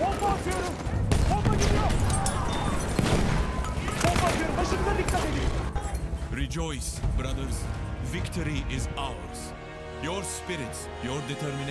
Pompa atıyorum. Pompa gidiyor. Pompa atıyorum. Başınıza dikkat edin. Rejoice, brothers. Victory is ours. Your spirits, your determination.